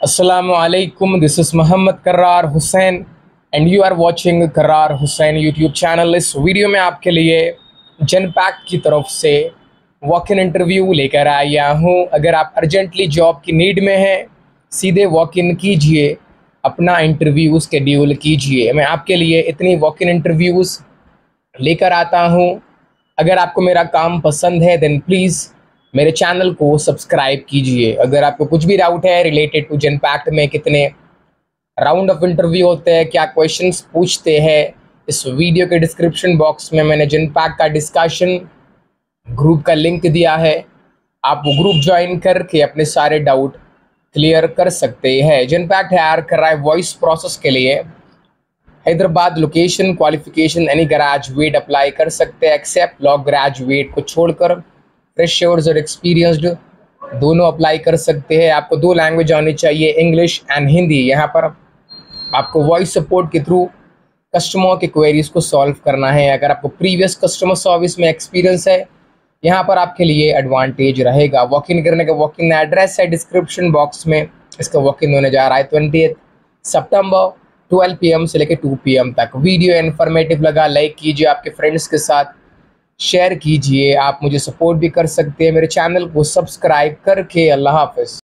Assalamualaikum. This is Muhammad Karrar Hussain and you are watching Karrar Hussain YouTube channel. इस video में आपके लिए जनपैक की तरफ़ से वॉक इन इंटरव्यू लेकर आया हूँ अगर आप अर्जेंटली जॉब की नीड में हैं, सीधे वॉक इन कीजिए, अपना इंटरव्यू स्केड्यूल कीजिए मैं आपके लिए इतनी वॉक इन इंटरव्यूज़ लेकर आता हूँ अगर आपको मेरा काम पसंद है देन प्लीज़ मेरे चैनल को सब्सक्राइब कीजिए। अगर आपको कुछ भी डाउट है रिलेटेड टू जनपैक्ट में कितने राउंड ऑफ़ इंटरव्यू होते हैं, क्या क्वेश्चंस पूछते हैं, इस वीडियो के डिस्क्रिप्शन बॉक्स में मैंने जनपैक का डिस्कशन ग्रुप का लिंक दिया है। आप वो ग्रुप ज्वाइन करके अपने सारे डाउट क्लियर कर सकते हैं। जनपैक्ट हायर कर रहा है वॉइस प्रोसेस के लिए। Hyderabad location qualification any graduate apply कर सकते हैं एक्सेप्ट लॉ ग्रेजुएट को छोड़कर। फ्रेशर्स और एक्सपीरियंसड दोनों अप्लाई कर सकते हैं। आपको दो लैंग्वेज आनी चाहिए इंग्लिश एंड हिंदी यहाँ पर आपको वॉइस सपोर्ट के थ्रू कस्टमर के क्वेरीज को सॉल्व करना है। अगर आपको प्रीवियस कस्टमर सर्विस में एक्सपीरियंस है, यहाँ पर आपके लिए एडवांटेज रहेगा। वॉक इन करने का वॉक इन एड्रेस है डिस्क्रिप्शन बॉक्स में। इसका वॉक इन होने जा रहा है ट्वेंटी सितंबर 12 पीएम से लेकर 2 पीएम तक। वीडियो इन्फॉर्मेटिव लगा लाइक कीजिए आपके फ्रेंड्स के साथ। शेयर कीजिए। आप मुझे सपोर्ट भी कर सकते हैं। मेरे चैनल को सब्सक्राइब करके। अल्लाह हाफिज़।